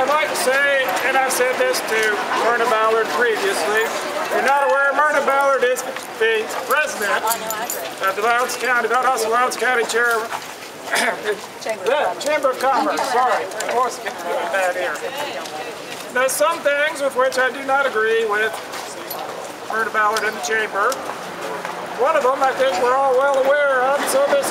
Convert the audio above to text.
I'd like to say, and I've said this to Myrna Ballard previously, if you're not aware, Myrna Ballard is the president of the Lowndes County, not also Lowndes County Chair, Chamber the Chamber of Commerce, sorry, of course I'm getting doing bad here. There's some things with which I do not agree with Myrna Ballard in the Chamber. One of them I think we're all well aware of, so this